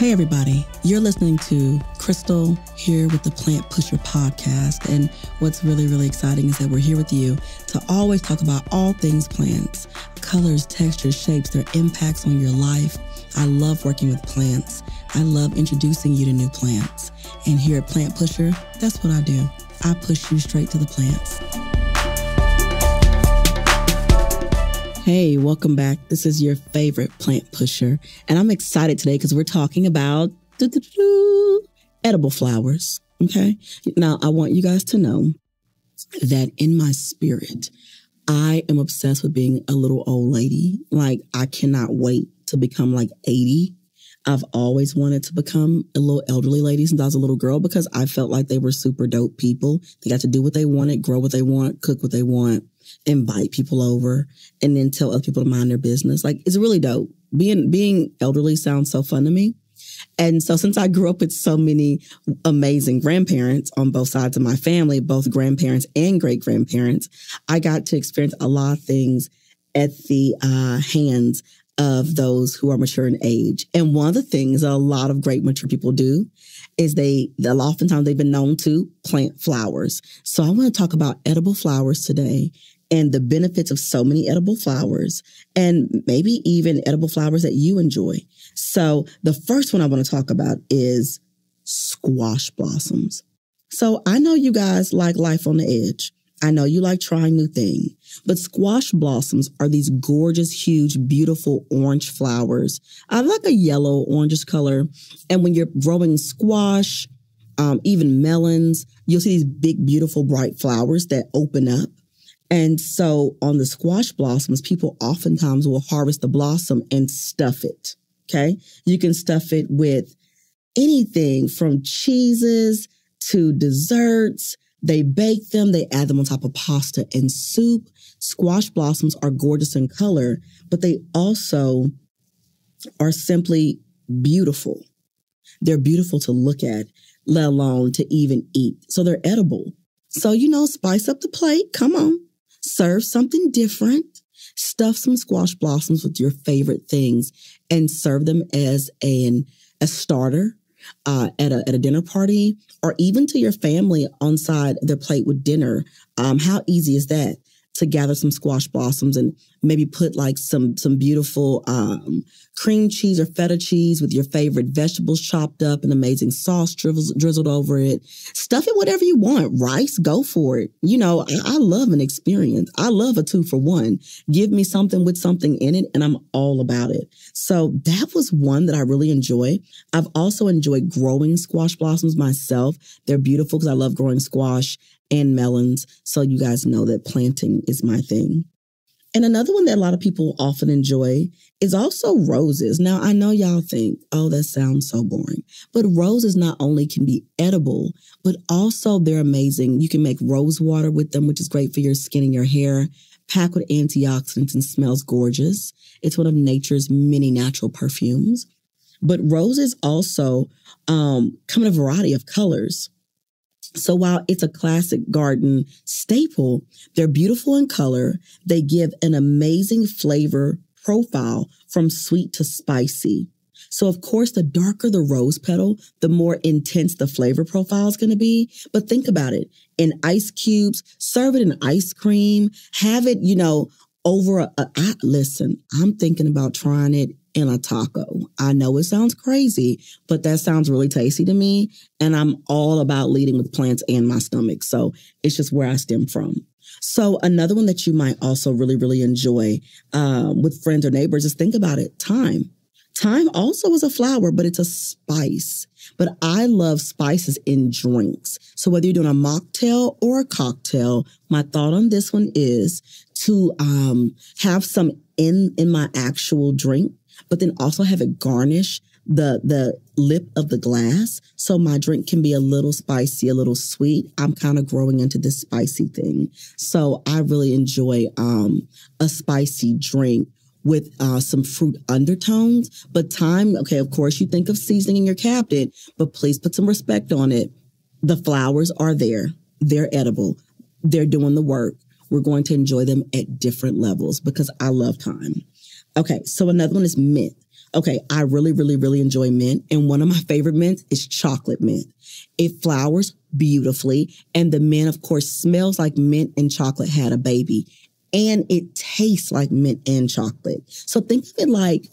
Hey, everybody. You're listening to Crystal here with the Plant Pusher podcast. And what's really, really exciting is that we're here with you to always talk about all things plants colors, textures, shapes, their impacts on your life. I love working with plants. I love introducing you to new plants. And here at Plant Pusher, that's what I do. I push you straight to the plants. Hey, welcome back. This is your favorite plant pusher. And I'm excited today because we're talking about edible flowers. Okay. Now, I want you guys to know that in my spirit, I am obsessed with being a little old lady. Like, I cannot wait to become like 80. I've always wanted to become a little elderly lady since I was a little girl because I felt like they were super dope people. They got to do what they wanted, grow what they want, cook what they want invite people over and then tell other people to mind their business. Like it's really dope. Being being elderly sounds so fun to me. And so since I grew up with so many amazing grandparents on both sides of my family, both grandparents and great grandparents, I got to experience a lot of things at the uh, hands of those who are mature in age. And one of the things a lot of great mature people do is they, oftentimes they've been known to plant flowers. So I want to talk about edible flowers today and the benefits of so many edible flowers and maybe even edible flowers that you enjoy. So the first one I want to talk about is squash blossoms. So I know you guys like life on the edge. I know you like trying new things, but squash blossoms are these gorgeous, huge, beautiful orange flowers. I like a yellow orangish color. And when you're growing squash, um, even melons, you'll see these big, beautiful, bright flowers that open up. And so on the squash blossoms, people oftentimes will harvest the blossom and stuff it. Okay. You can stuff it with anything from cheeses to desserts. They bake them, they add them on top of pasta and soup. Squash blossoms are gorgeous in color, but they also are simply beautiful. They're beautiful to look at, let alone to even eat. So they're edible. So, you know, spice up the plate. Come on serve something different, stuff some squash blossoms with your favorite things and serve them as an a starter uh, at, a, at a dinner party or even to your family on side their plate with dinner. Um, how easy is that? To gather some squash blossoms and maybe put like some some beautiful um, cream cheese or feta cheese with your favorite vegetables chopped up and amazing sauce drizzled, drizzled over it. Stuff it whatever you want. Rice, go for it. You know, I, I love an experience. I love a two for one. Give me something with something in it, and I'm all about it. So that was one that I really enjoy. I've also enjoyed growing squash blossoms myself. They're beautiful because I love growing squash and melons. So you guys know that planting is my thing. And another one that a lot of people often enjoy is also roses. Now, I know y'all think, oh, that sounds so boring, but roses not only can be edible, but also they're amazing. You can make rose water with them, which is great for your skin and your hair, packed with antioxidants and smells gorgeous. It's one of nature's many natural perfumes. But roses also um, come in a variety of colors. So while it's a classic garden staple, they're beautiful in color. They give an amazing flavor profile from sweet to spicy. So of course, the darker the rose petal, the more intense the flavor profile is going to be. But think about it in ice cubes, serve it in ice cream, have it, you know, over a, a I, listen, I'm thinking about trying it in a taco. I know it sounds crazy, but that sounds really tasty to me. And I'm all about leading with plants and my stomach. So it's just where I stem from. So another one that you might also really, really enjoy um, with friends or neighbors is think about it. Thyme. Thyme also is a flower, but it's a spice. But I love spices in drinks. So whether you're doing a mocktail or a cocktail, my thought on this one is to um, have some in in my actual drink but then also have it garnish the the lip of the glass. So my drink can be a little spicy a little sweet. I'm kind of growing into this spicy thing. So i really enjoy um, a spicy drink with uh, some fruit undertones. But thyme okay of course you think of seasoning in your cabinet but please put some respect on it. The flowers are there. They're edible. They're doing the work. We're going to enjoy them at different levels because i love thyme Okay, so another one is mint. Okay, I really, really, really enjoy mint. And one of my favorite mints is chocolate mint. It flowers beautifully. And the mint, of course, smells like mint and chocolate had a baby. And it tastes like mint and chocolate. So think of it like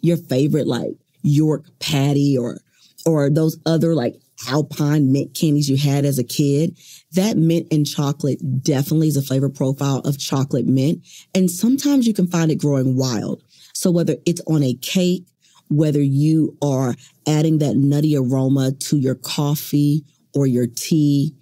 your favorite, like York patty or, or those other like Alpine mint candies you had as a kid. That mint and chocolate definitely is a flavor profile of chocolate mint. And sometimes you can find it growing wild. So whether it's on a cake, whether you are adding that nutty aroma to your coffee or your tea,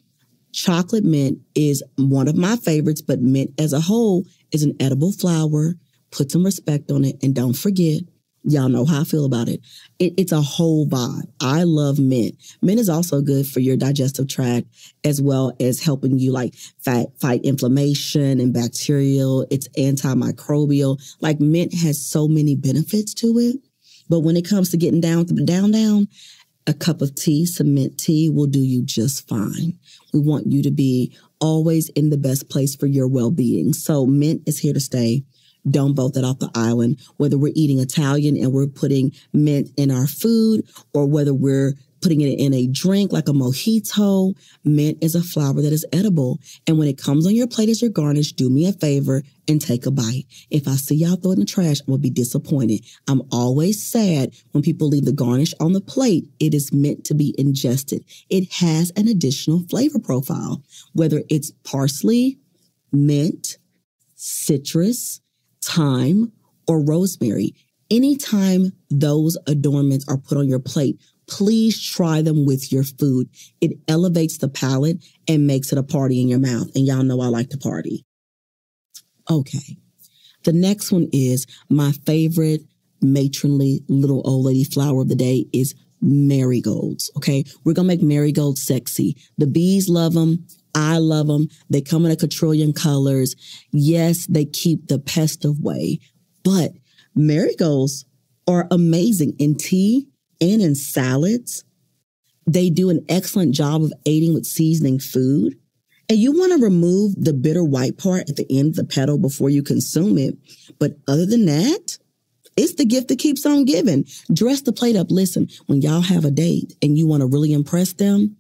chocolate mint is one of my favorites, but mint as a whole is an edible flower. Put some respect on it and don't forget Y'all know how I feel about it. it. It's a whole vibe. I love mint. Mint is also good for your digestive tract as well as helping you like fight, fight inflammation and bacterial. It's antimicrobial. Like mint has so many benefits to it. But when it comes to getting down down down, a cup of tea, some mint tea will do you just fine. We want you to be always in the best place for your well-being. So mint is here to stay don't vote that off the island. Whether we're eating Italian and we're putting mint in our food or whether we're putting it in a drink like a mojito, mint is a flower that is edible. And when it comes on your plate as your garnish, do me a favor and take a bite. If I see y'all throw it in the trash, I will be disappointed. I'm always sad when people leave the garnish on the plate. It is meant to be ingested. It has an additional flavor profile, whether it's parsley, mint, citrus, thyme, or rosemary. Anytime those adornments are put on your plate, please try them with your food. It elevates the palate and makes it a party in your mouth. And y'all know I like to party. Okay. The next one is my favorite matronly little old lady flower of the day is marigolds. Okay. We're going to make marigolds sexy. The bees love them. I love them. They come in a quadrillion colors. Yes, they keep the pest away, but marigolds are amazing in tea and in salads. They do an excellent job of aiding with seasoning food. And you want to remove the bitter white part at the end of the petal before you consume it. But other than that, it's the gift that keeps on giving. Dress the plate up. Listen, when y'all have a date and you want to really impress them,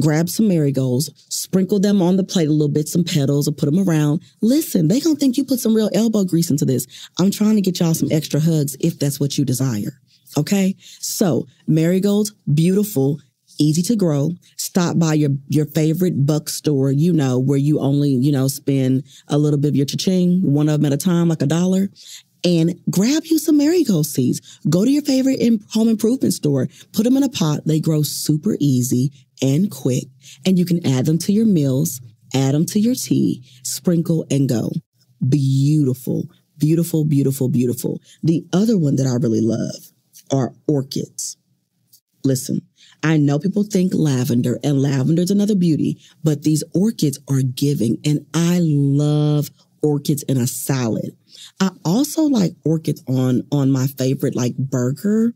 grab some marigolds, sprinkle them on the plate a little bit, some petals, or put them around. Listen, they gonna think you put some real elbow grease into this. I'm trying to get y'all some extra hugs if that's what you desire. Okay. So marigolds, beautiful, easy to grow. Stop by your, your favorite buck store, you know, where you only, you know, spend a little bit of your cha-ching, one of them at a time, like a dollar, and grab you some marigold seeds. Go to your favorite home improvement store, put them in a pot. They grow super easy and quick, and you can add them to your meals, add them to your tea, sprinkle and go. Beautiful, beautiful, beautiful, beautiful. The other one that I really love are orchids. Listen, I know people think lavender and lavender is another beauty, but these orchids are giving and I love orchids in a salad. I also like orchids on, on my favorite like burger.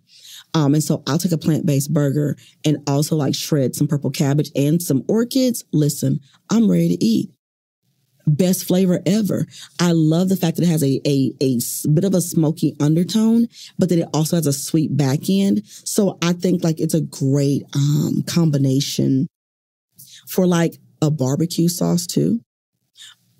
Um, and so I'll take a plant-based burger and also like shred some purple cabbage and some orchids. Listen, I'm ready to eat. Best flavor ever. I love the fact that it has a, a, a bit of a smoky undertone, but that it also has a sweet back end. So I think like it's a great, um, combination for like a barbecue sauce too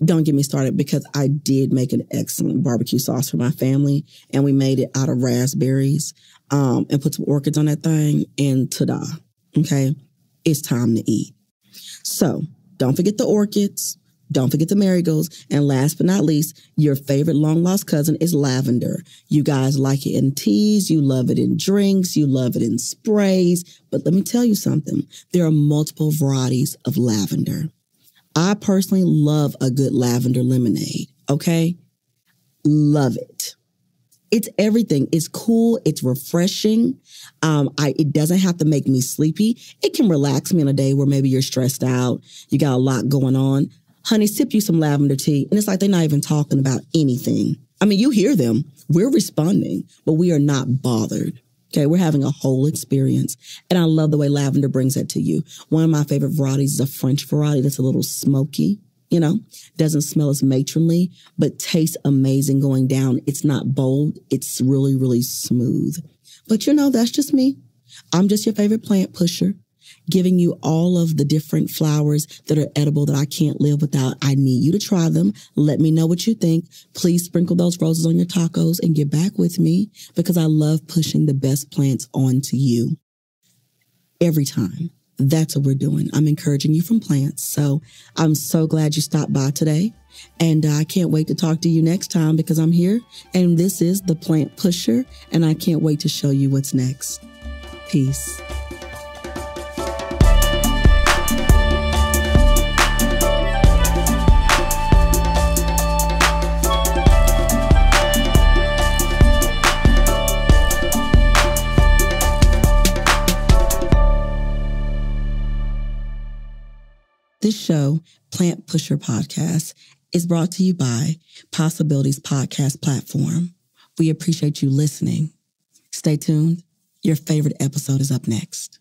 don't get me started because I did make an excellent barbecue sauce for my family and we made it out of raspberries um, and put some orchids on that thing and ta-da. Okay. It's time to eat. So don't forget the orchids. Don't forget the marigolds. And last but not least, your favorite long lost cousin is lavender. You guys like it in teas. You love it in drinks. You love it in sprays. But let me tell you something. There are multiple varieties of lavender. I personally love a good lavender lemonade. Okay. Love it. It's everything. It's cool. It's refreshing. Um, I, it doesn't have to make me sleepy. It can relax me on a day where maybe you're stressed out. You got a lot going on. Honey, sip you some lavender tea. And it's like they're not even talking about anything. I mean, you hear them. We're responding, but we are not bothered. Okay, we're having a whole experience. And I love the way lavender brings that to you. One of my favorite varieties is a French variety that's a little smoky. You know, doesn't smell as matronly, but tastes amazing going down. It's not bold. It's really, really smooth. But you know, that's just me. I'm just your favorite plant pusher, giving you all of the different flowers that are edible that I can't live without. I need you to try them. Let me know what you think. Please sprinkle those roses on your tacos and get back with me because I love pushing the best plants onto you every time. That's what we're doing. I'm encouraging you from plants. So I'm so glad you stopped by today. And uh, I can't wait to talk to you next time because I'm here and this is the plant pusher and I can't wait to show you what's next. Peace. This show, Plant Pusher Podcast, is brought to you by Possibilities Podcast Platform. We appreciate you listening. Stay tuned. Your favorite episode is up next.